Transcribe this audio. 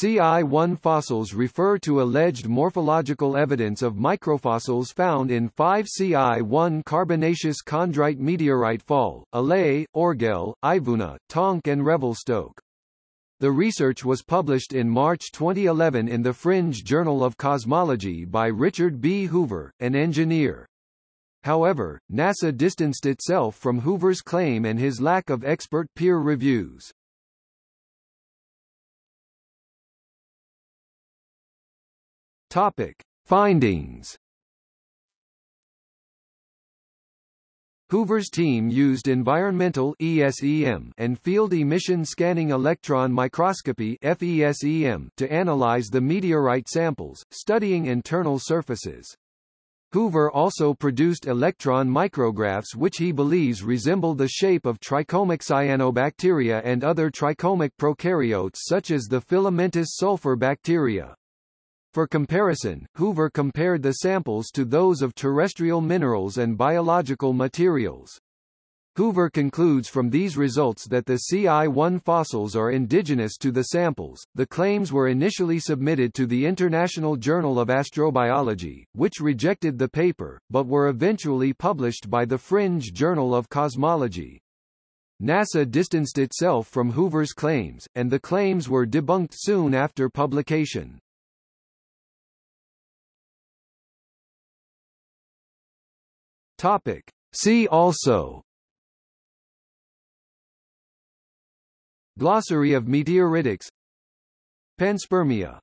CI1 fossils refer to alleged morphological evidence of microfossils found in five CI1 carbonaceous chondrite meteorite fall, Alais, Orgueil, Ivuna, Tonk and Revelstoke. The research was published in March 2011 in the Fringe Journal of Cosmology by Richard B. Hoover, an engineer. However, NASA distanced itself from Hoover's claim and his lack of expert peer reviews. Topic: Findings. Hoover's team used environmental ESEM and field emission scanning electron microscopy FESEM to analyze the meteorite samples, studying internal surfaces. Hoover also produced electron micrographs which he believes resemble the shape of trichomic cyanobacteria and other trichomic prokaryotes such as the filamentous sulfur bacteria. For comparison, Hoover compared the samples to those of terrestrial minerals and biological materials. Hoover concludes from these results that the CI1 fossils are indigenous to the samples. The claims were initially submitted to the International Journal of Astrobiology, which rejected the paper, but were eventually published by the Fringe Journal of Cosmology. NASA distanced itself from Hoover's claims, and the claims were debunked soon after publication. Topic. See also. Glossary of meteoritics. Panspermia